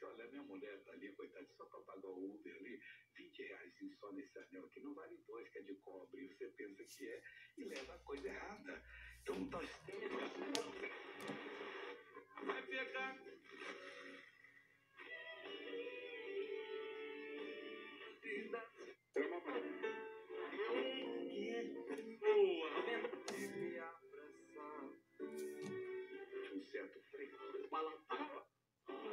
disse, olha, minha mulher tá ali, coitada, só para pagar o Uber ali, 20 reais só nesse anel aqui, não vale dois, que é de cobre. Você pensa que é e leva a coisa errada. Então nós temos. Vai pegar. Um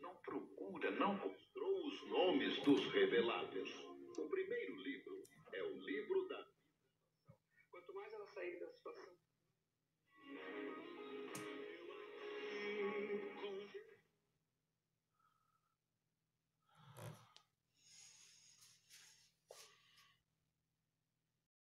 não procura, não mostrou os nomes dos revelados.